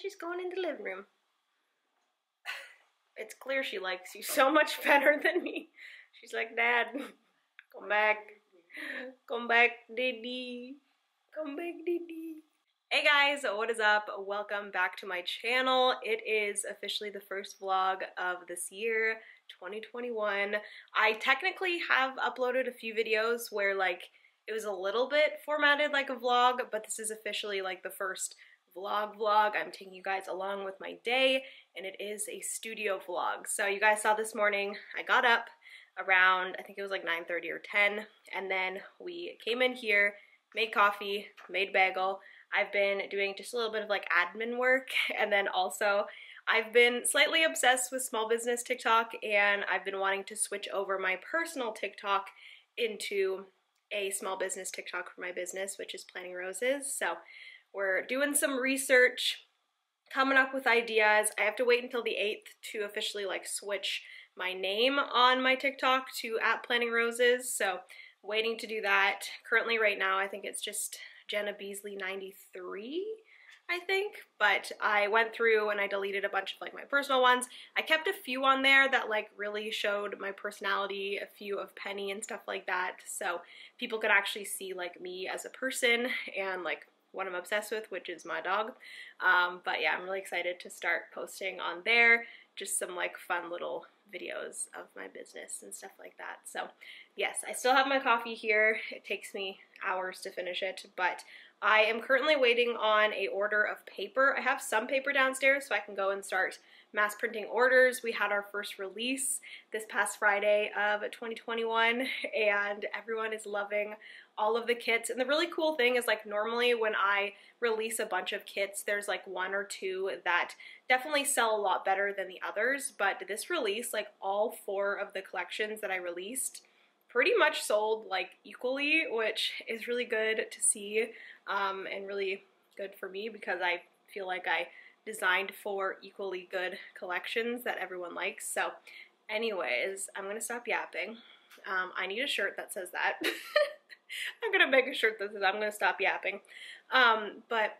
Just going in the living room. It's clear she likes you so much better than me. She's like, Dad, come back. Come back, Diddy. Come back, Diddy. Hey guys, what is up? Welcome back to my channel. It is officially the first vlog of this year, 2021. I technically have uploaded a few videos where like it was a little bit formatted like a vlog, but this is officially like the first vlog vlog. I'm taking you guys along with my day and it is a studio vlog. So you guys saw this morning, I got up around, I think it was like 9.30 or 10, and then we came in here, made coffee, made bagel. I've been doing just a little bit of like admin work and then also I've been slightly obsessed with small business TikTok and I've been wanting to switch over my personal TikTok into a small business TikTok for my business, which is Planning Roses. So we're doing some research, coming up with ideas. I have to wait until the 8th to officially like switch my name on my TikTok to at Planning Roses. So waiting to do that. Currently right now, I think it's just Jenna Beasley 93. I think, but I went through and I deleted a bunch of like my personal ones. I kept a few on there that like really showed my personality, a few of Penny and stuff like that, so people could actually see like me as a person and like what I'm obsessed with, which is my dog. Um, but yeah, I'm really excited to start posting on there, just some like fun little videos of my business and stuff like that. So yes, I still have my coffee here. It takes me hours to finish it, but I am currently waiting on a order of paper. I have some paper downstairs so I can go and start mass printing orders. We had our first release this past Friday of 2021 and everyone is loving all of the kits. And the really cool thing is like normally when I release a bunch of kits, there's like one or two that definitely sell a lot better than the others. But this release, like all four of the collections that I released, pretty much sold like equally, which is really good to see um, and really good for me because I feel like I designed for equally good collections that everyone likes. So anyways, I'm gonna stop yapping. Um, I need a shirt that says that. I'm gonna make a shirt that says I'm gonna stop yapping. Um, but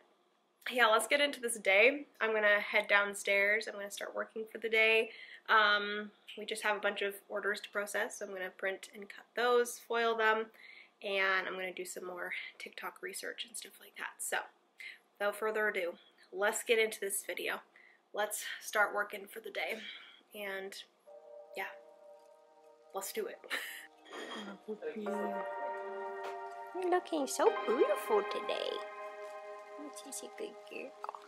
yeah, let's get into this day. I'm gonna head downstairs. I'm gonna start working for the day. Um, we just have a bunch of orders to process, so I'm gonna print and cut those, foil them, and I'm gonna do some more TikTok research and stuff like that. So without further ado, let's get into this video. Let's start working for the day. And yeah, let's do it. You're looking so beautiful today. She's a good girl.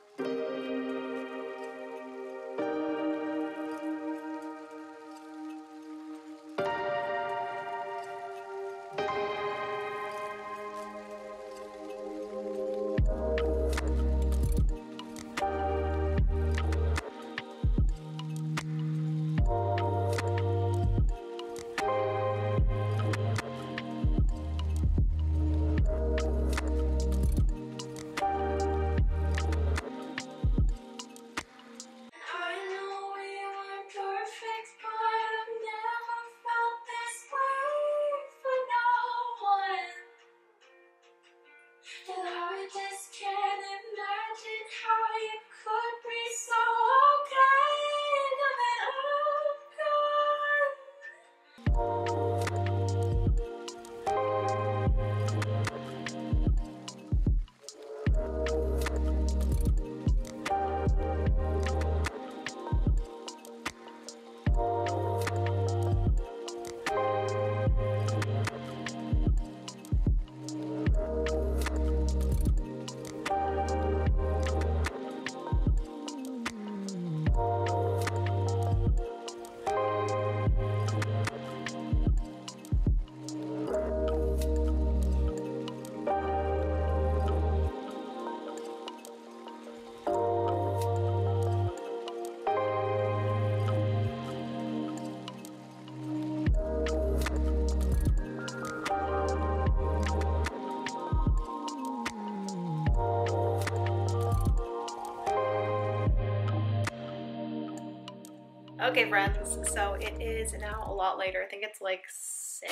Okay, friends, so it is now a lot later. I think it's like six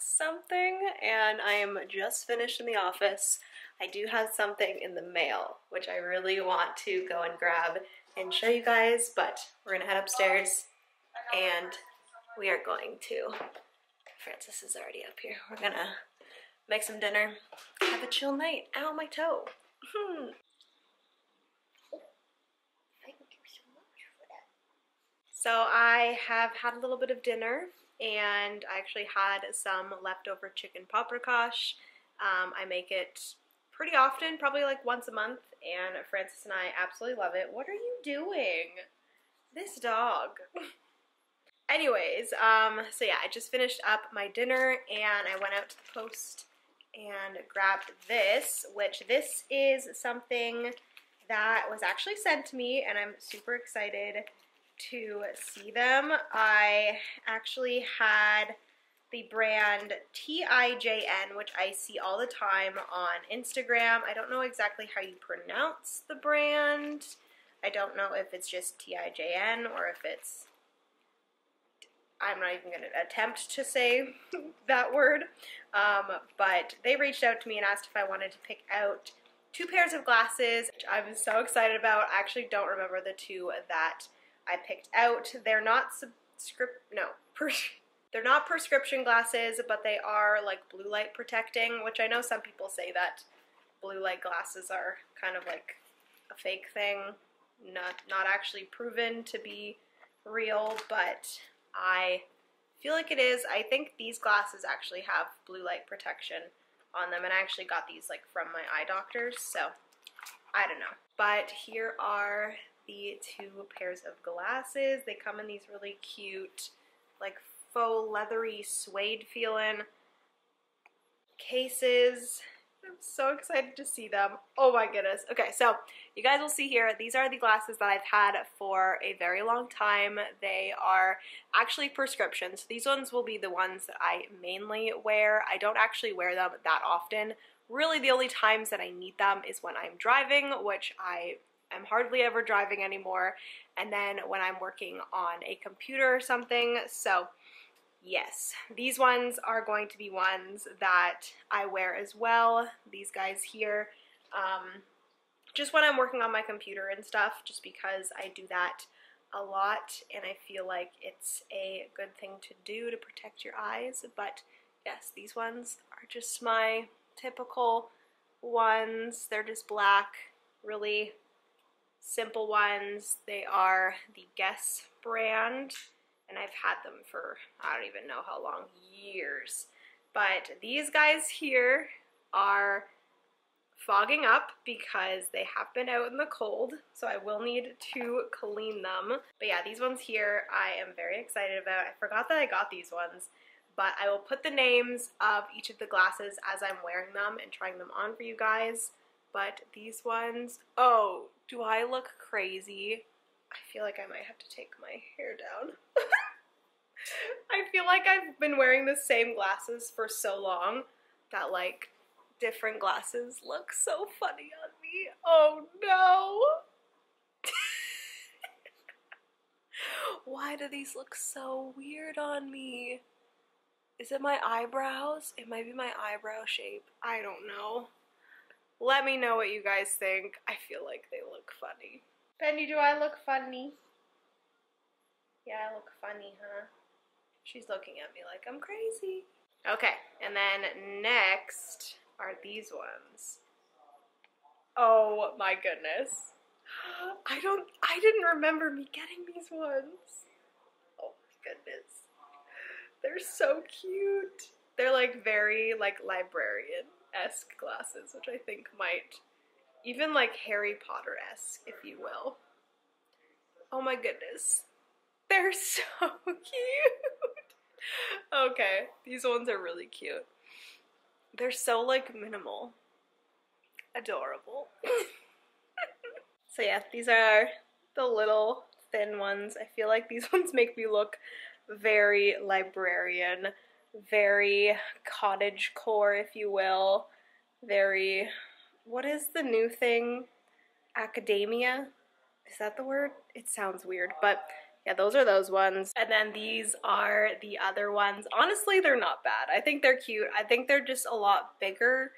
something, and I am just finished in the office. I do have something in the mail, which I really want to go and grab and show you guys, but we're gonna head upstairs and we are going to, Francis is already up here. We're gonna make some dinner, have a chill night. Ow, my toe. Hmm. Thank you so much for that. So I have had a little bit of dinner and I actually had some leftover chicken paprikash. Um, I make it pretty often, probably like once a month, and Francis and I absolutely love it. What are you doing? This dog. Anyways, um, so yeah, I just finished up my dinner and I went out to the post and grabbed this, which this is something that was actually sent to me and I'm super excited to see them. I actually had the brand TIJN, which I see all the time on Instagram. I don't know exactly how you pronounce the brand. I don't know if it's just TIJN or if it's I'm not even going to attempt to say that word. Um, but they reached out to me and asked if I wanted to pick out two pairs of glasses, which I'm so excited about. I actually don't remember the two that I picked out. They're not subscript no, they're not prescription glasses, but they are like blue light protecting, which I know some people say that blue light glasses are kind of like a fake thing, not not actually proven to be real, but I feel like it is. I think these glasses actually have blue light protection on them, and I actually got these like from my eye doctors, so I don't know. But here are the two pairs of glasses. They come in these really cute, like faux leathery suede feeling cases. I'm so excited to see them. Oh my goodness. Okay, so you guys will see here, these are the glasses that I've had for a very long time. They are actually prescriptions. These ones will be the ones that I mainly wear. I don't actually wear them that often. Really the only times that I need them is when I'm driving, which I am hardly ever driving anymore, and then when I'm working on a computer or something. So Yes, these ones are going to be ones that I wear as well. These guys here, um, just when I'm working on my computer and stuff, just because I do that a lot and I feel like it's a good thing to do to protect your eyes. But yes, these ones are just my typical ones. They're just black, really simple ones. They are the Guess brand and I've had them for I don't even know how long, years. But these guys here are fogging up because they have been out in the cold, so I will need to clean them. But yeah, these ones here I am very excited about. I forgot that I got these ones, but I will put the names of each of the glasses as I'm wearing them and trying them on for you guys. But these ones, oh, do I look crazy? I feel like I might have to take my hair down. I feel like I've been wearing the same glasses for so long that like different glasses look so funny on me. Oh no! Why do these look so weird on me? Is it my eyebrows? It might be my eyebrow shape. I don't know. Let me know what you guys think. I feel like they look funny. Penny, do I look funny? Yeah, I look funny, huh? She's looking at me like I'm crazy. Okay, and then next are these ones. Oh my goodness. I don't, I didn't remember me getting these ones. Oh my goodness. They're so cute. They're like very like librarian-esque glasses, which I think might, even like Harry Potter-esque, if you will. Oh my goodness. They're so cute. okay, these ones are really cute. They're so like minimal. Adorable. so yeah, these are the little thin ones. I feel like these ones make me look very librarian, very cottage core if you will, very, what is the new thing? Academia? Is that the word? It sounds weird, but yeah, those are those ones. And then these are the other ones. Honestly, they're not bad. I think they're cute. I think they're just a lot bigger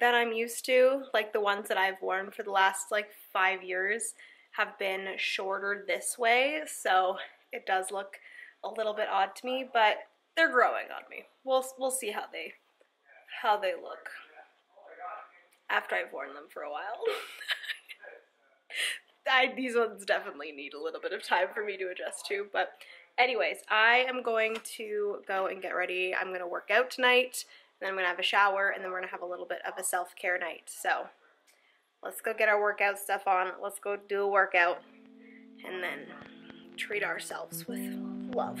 than I'm used to. Like the ones that I've worn for the last like five years have been shorter this way, so it does look a little bit odd to me, but they're growing on me. We'll we'll see how they how they look after I've worn them for a while. I, these ones definitely need a little bit of time for me to adjust to, but anyways, I am going to go and get ready. I'm going to work out tonight, then I'm going to have a shower, and then we're going to have a little bit of a self-care night. So let's go get our workout stuff on. Let's go do a workout, and then treat ourselves with love.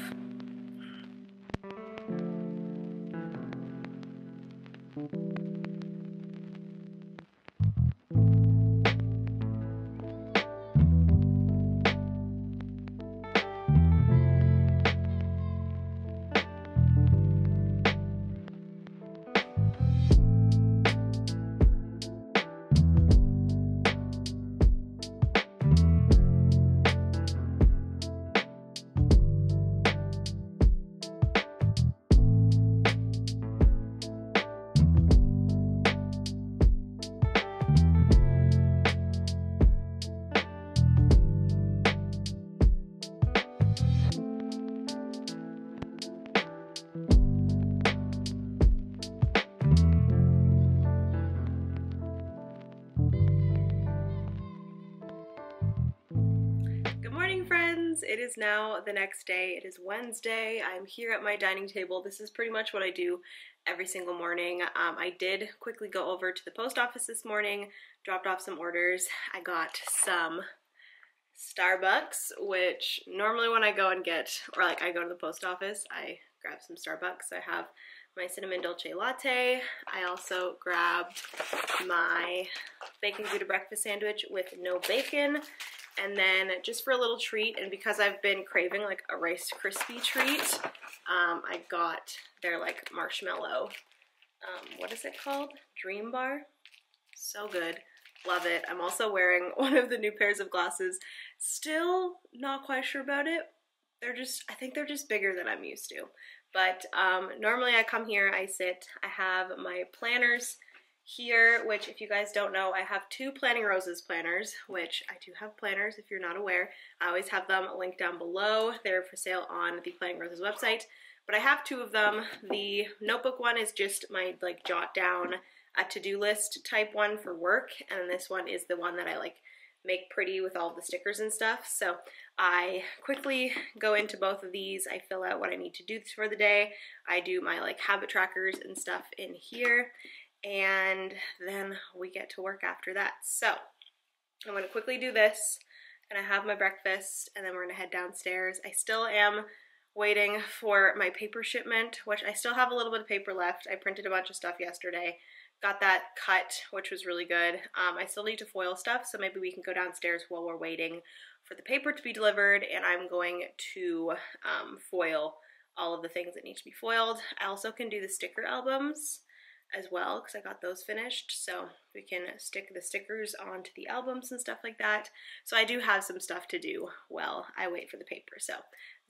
Is now the next day. It is Wednesday. I'm here at my dining table. This is pretty much what I do every single morning. Um, I did quickly go over to the post office this morning, dropped off some orders. I got some Starbucks, which normally when I go and get, or like I go to the post office, I grab some Starbucks. I have my cinnamon dolce latte. I also grabbed my bacon gouda breakfast sandwich with no bacon. And then just for a little treat, and because I've been craving like a Rice Krispie treat, um, I got their like marshmallow, um, what is it called? Dream Bar. So good. Love it. I'm also wearing one of the new pairs of glasses. Still not quite sure about it. They're just, I think they're just bigger than I'm used to. But um, normally I come here, I sit, I have my planners here, which if you guys don't know, I have two Planning Roses planners, which I do have planners if you're not aware. I always have them linked down below. They're for sale on the Planning Roses website. But I have two of them. The notebook one is just my like jot down a to-do list type one for work, and this one is the one that I like make pretty with all the stickers and stuff. So I quickly go into both of these. I fill out what I need to do for the day. I do my like habit trackers and stuff in here and then we get to work after that. So I'm to quickly do this and I have my breakfast and then we're to head downstairs. I still am waiting for my paper shipment, which I still have a little bit of paper left. I printed a bunch of stuff yesterday. Got that cut, which was really good. Um, I still need to foil stuff, so maybe we can go downstairs while we're waiting for the paper to be delivered, and I'm going to um, foil all of the things that need to be foiled. I also can do the sticker albums as well because I got those finished. So we can stick the stickers onto the albums and stuff like that. So I do have some stuff to do while I wait for the paper. So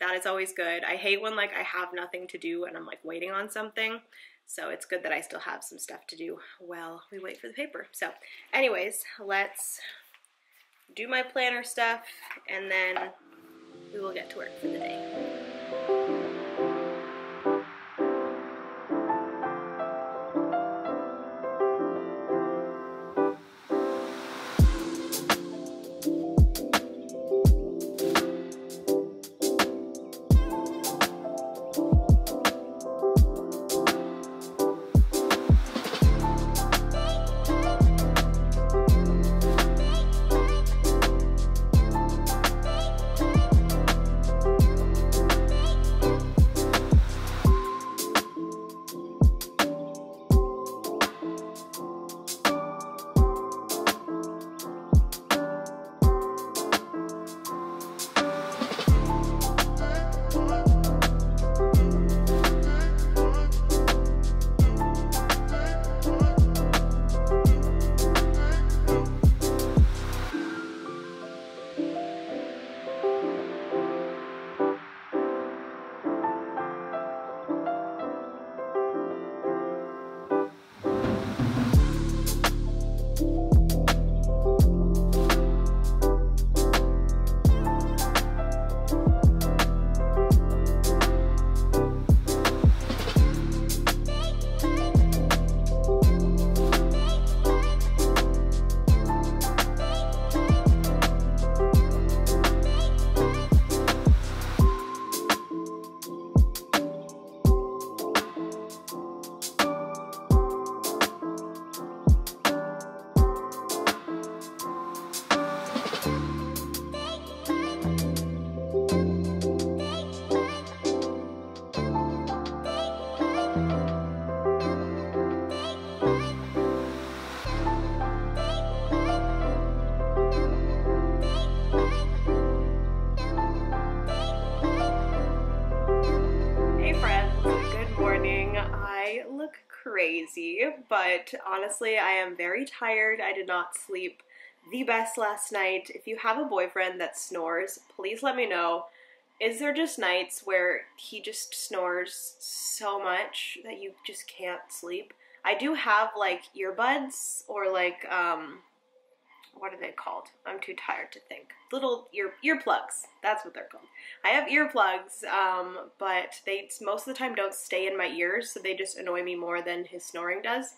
that is always good. I hate when like I have nothing to do and I'm like waiting on something. So it's good that I still have some stuff to do while we wait for the paper. So anyways let's do my planner stuff and then we will get to work for the day crazy, but honestly, I am very tired. I did not sleep the best last night. If you have a boyfriend that snores, please let me know. Is there just nights where he just snores so much that you just can't sleep? I do have like earbuds or like um what are they called? I'm too tired to think. Little ear earplugs. That's what they're called. I have earplugs, um, but they most of the time don't stay in my ears, so they just annoy me more than his snoring does.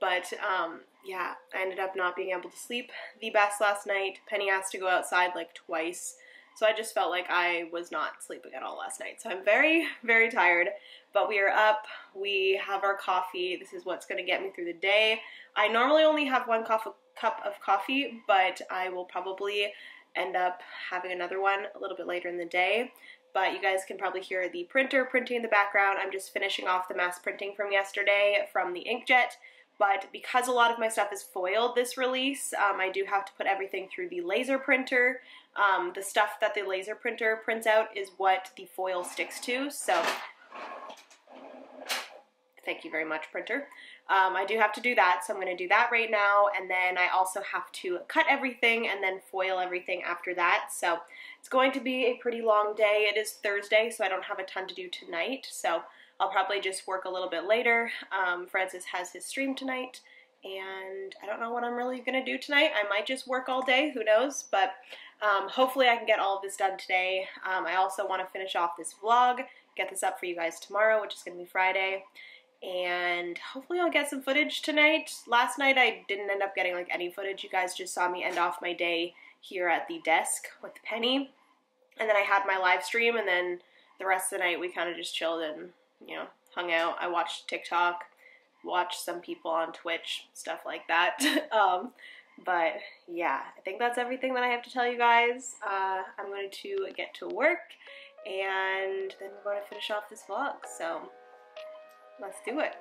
But um, yeah, I ended up not being able to sleep the best last night. Penny asked to go outside like twice, so I just felt like I was not sleeping at all last night. So I'm very, very tired, but we are up. We have our coffee. This is what's going to get me through the day. I normally only have one cup of, cup of coffee, but I will probably end up having another one a little bit later in the day. But you guys can probably hear the printer printing in the background. I'm just finishing off the mass printing from yesterday from the inkjet. But because a lot of my stuff is foiled this release, um, I do have to put everything through the laser printer. Um, the stuff that the laser printer prints out is what the foil sticks to. So thank you very much, printer. Um, I do have to do that, so I'm going to do that right now, and then I also have to cut everything and then foil everything after that. So it's going to be a pretty long day. It is Thursday, so I don't have a ton to do tonight. So I'll probably just work a little bit later. Um, Francis has his stream tonight, and I don't know what I'm really going to do tonight. I might just work all day, who knows, but um, hopefully I can get all of this done today. Um, I also want to finish off this vlog, get this up for you guys tomorrow, which is going to be Friday, and hopefully I'll get some footage tonight. Last night I didn't end up getting like any footage. You guys just saw me end off my day here at the desk with Penny, and then I had my live stream, and then the rest of the night we kind of just chilled and you know, hung out. I watched TikTok, watched some people on Twitch, stuff like that. um, but yeah, I think that's everything that I have to tell you guys. Uh, I'm going to get to work and then we're going to finish off this vlog. So let's do it.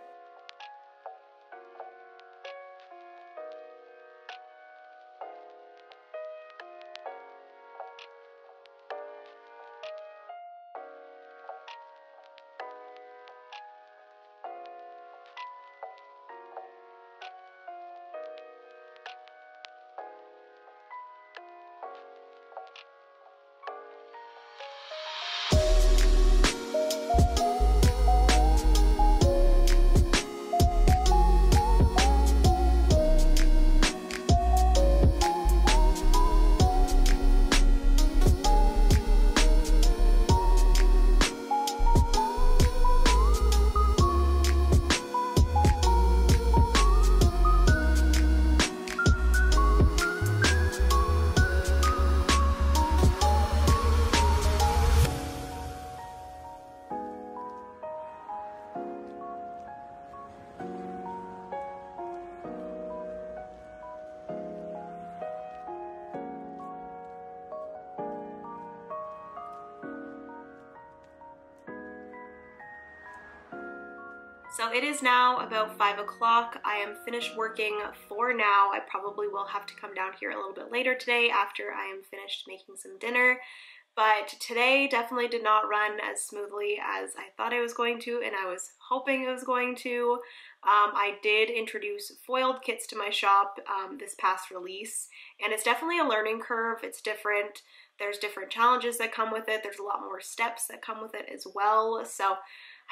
It is now about five o'clock. I am finished working for now. I probably will have to come down here a little bit later today after I am finished making some dinner. But today definitely did not run as smoothly as I thought I was going to and I was hoping it was going to. Um, I did introduce foiled kits to my shop um, this past release and it's definitely a learning curve. It's different. There's different challenges that come with it. There's a lot more steps that come with it as well. So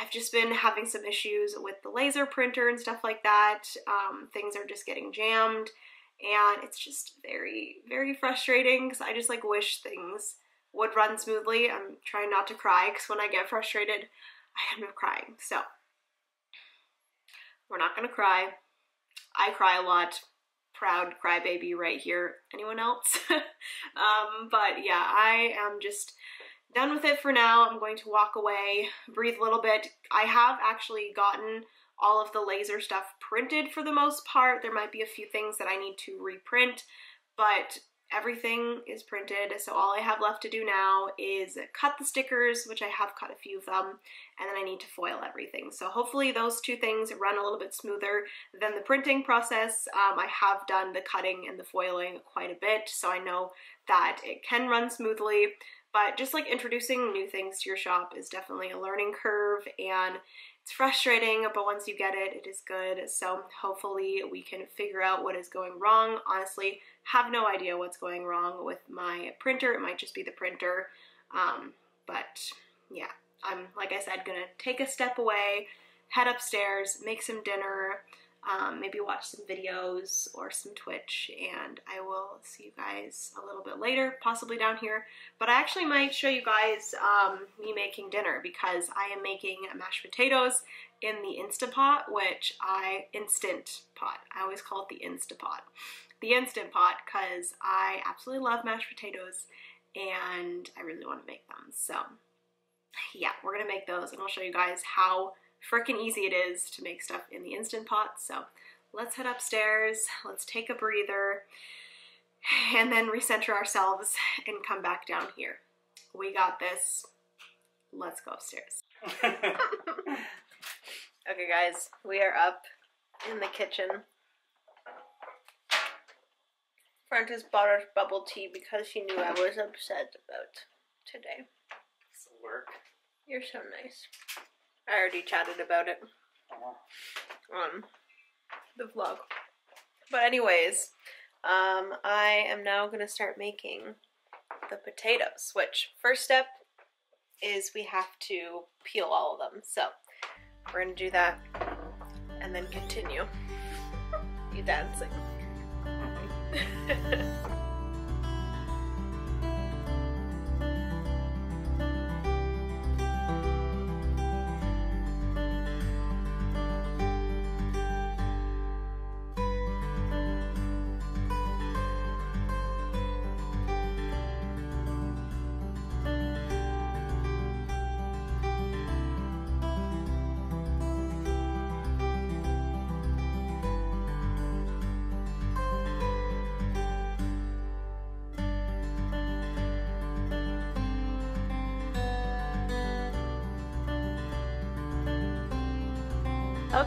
I've just been having some issues with the laser printer and stuff like that. Um, things are just getting jammed and it's just very, very frustrating because I just like wish things would run smoothly. I'm trying not to cry because when I get frustrated, I end up crying. So we're not gonna cry. I cry a lot. Proud crybaby right here. Anyone else? um, but yeah, I am just done with it for now. I'm going to walk away, breathe a little bit. I have actually gotten all of the laser stuff printed for the most part. There might be a few things that I need to reprint, but everything is printed. So all I have left to do now is cut the stickers, which I have cut a few of them, and then I need to foil everything. So hopefully those two things run a little bit smoother than the printing process. Um, I have done the cutting and the foiling quite a bit, so I know that it can run smoothly. But just like introducing new things to your shop is definitely a learning curve and it's frustrating, but once you get it, it is good. So hopefully we can figure out what is going wrong. Honestly, have no idea what's going wrong with my printer. It might just be the printer. Um, but yeah, I'm, like I said, gonna take a step away, head upstairs, make some dinner, um, maybe watch some videos or some Twitch, and I will see you guys a little bit later, possibly down here. But I actually might show you guys um, me making dinner because I am making mashed potatoes in the Instapot, which I instant pot. I always call it the Instapot. The Instant Pot because I absolutely love mashed potatoes and I really want to make them. So yeah, we're gonna make those and I'll show you guys how freaking easy it is to make stuff in the Instant Pot. So let's head upstairs, let's take a breather, and then recenter ourselves and come back down here. We got this. Let's go upstairs. okay, guys, we are up in the kitchen. Frances bought us bubble tea because she knew I was upset about today. work. You're so nice. I already chatted about it Uh, on the vlog. But anyways, um, I am now gonna start making the potatoes. Which first step is we have to peel all of them. So we're gonna do that and then continue. you dancing.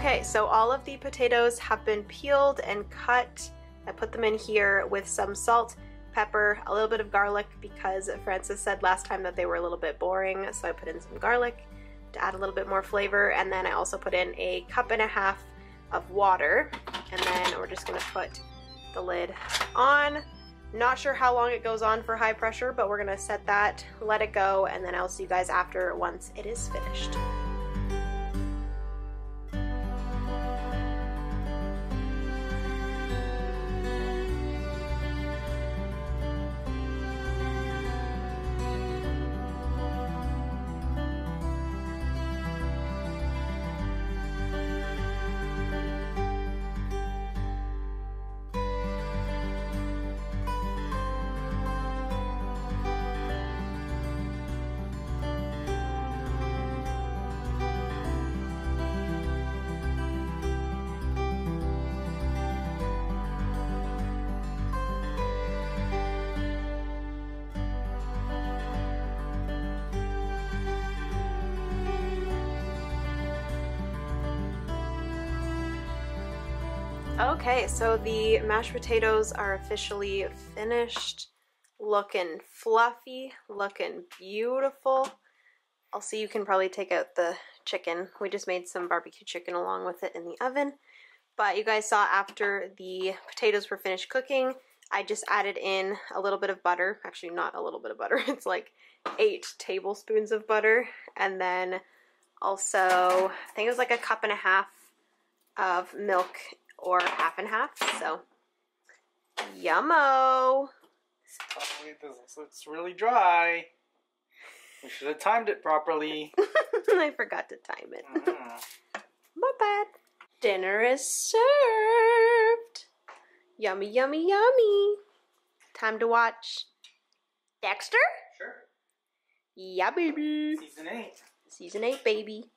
Okay, so all of the potatoes have been peeled and cut. I put them in here with some salt, pepper, a little bit of garlic because Frances said last time that they were a little bit boring, so I put in some garlic to add a little bit more flavor. And then I also put in a cup and a half of water. And then we're just gonna put the lid on. Not sure how long it goes on for high pressure, but we're gonna set that, let it go, and then I'll see you guys after once it is finished. Okay, so the mashed potatoes are officially finished. Looking fluffy, looking beautiful. Also, you can probably take out the chicken. We just made some barbecue chicken along with it in the oven. But you guys saw after the potatoes were finished cooking, I just added in a little bit of butter. Actually, not a little bit of butter. It's like eight tablespoons of butter. And then also, I think it was like a cup and a half of milk or half and half. So, yummo. It's really dry. We should have timed it properly. I forgot to time it. Mm. My bad. Dinner is served. Yummy, yummy, yummy. Time to watch Dexter? Sure. Yeah, baby. Season eight. Season 8, baby.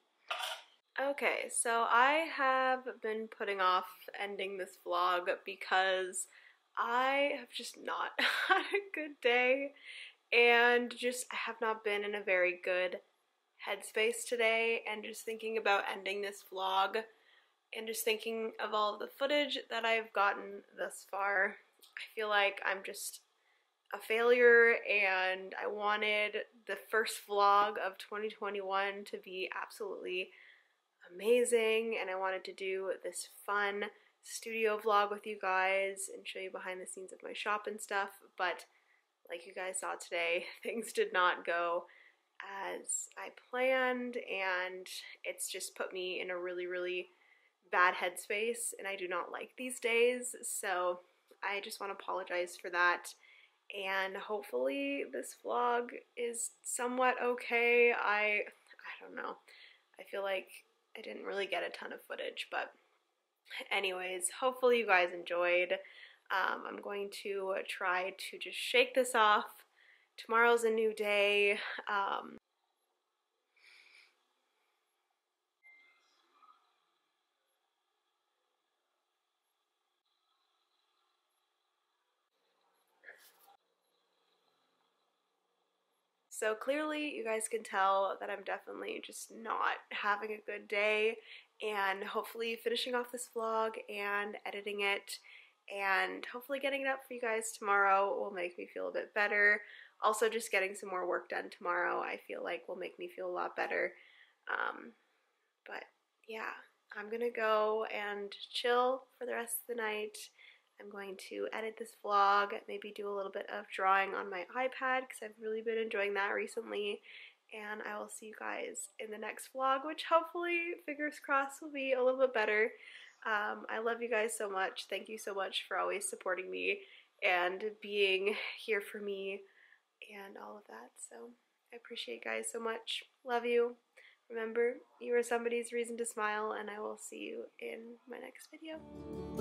Okay, so I have been putting off ending this vlog because I have just not had a good day and just I have not been in a very good headspace today and just thinking about ending this vlog and just thinking of all the footage that I've gotten thus far. I feel like I'm just a failure and I wanted the first vlog of 2021 to be absolutely amazing and I wanted to do this fun studio vlog with you guys and show you behind the scenes of my shop and stuff, but like you guys saw today, things did not go as I planned and it's just put me in a really, really bad headspace and I do not like these days. So I just want to apologize for that. And hopefully this vlog is somewhat okay. I I don't know. I feel like I didn't really get a ton of footage, but anyways, hopefully you guys enjoyed. Um, I'm going to try to just shake this off. Tomorrow's a new day. Um, So clearly, you guys can tell that I'm definitely just not having a good day, and hopefully, finishing off this vlog and editing it, and hopefully, getting it up for you guys tomorrow will make me feel a bit better. Also, just getting some more work done tomorrow, I feel like will make me feel a lot better. Um, but yeah, I'm gonna go and chill for the rest of the night I'm going to edit this vlog, maybe do a little bit of drawing on my iPad because I've really been enjoying that recently. And I will see you guys in the next vlog, which hopefully, fingers crossed, will be a little bit better. Um, I love you guys so much. Thank you so much for always supporting me and being here for me and all of that. So I appreciate you guys so much. Love you. Remember, you are somebody's reason to smile, and I will see you in my next video.